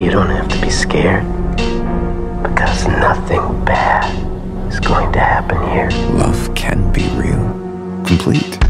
You don't have to be scared. Because nothing bad is going to happen here. Love can be real, complete.